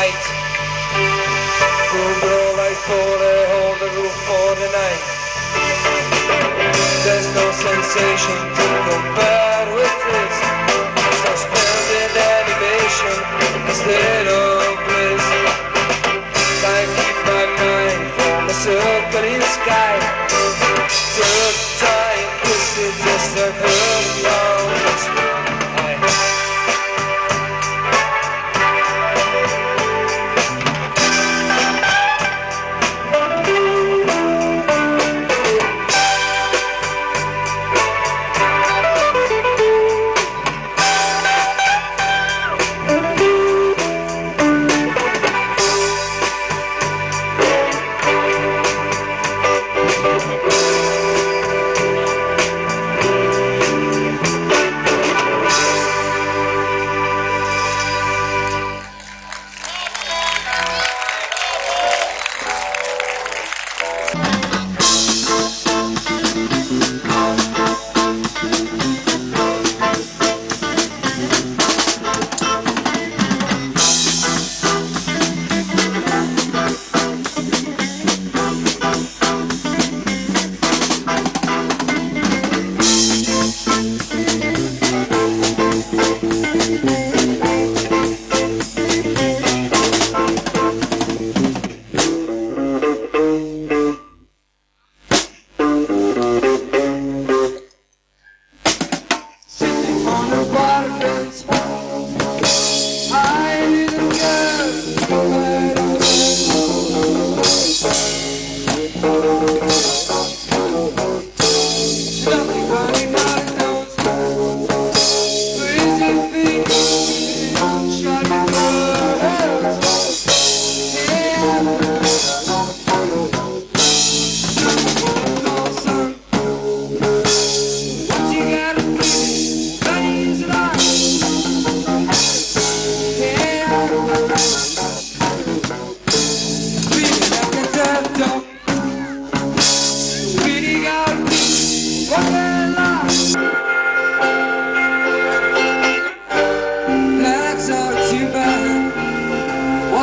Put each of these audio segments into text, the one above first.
morning light. Boom, blow like for the hold the roof for the night. There's no sensation to compare with this. Suspended animation instead of bliss. I keep my mind from the circling sky. Took time, twisted just a hurt down Nothing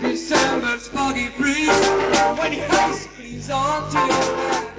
December's foggy breeze. When he has please on to his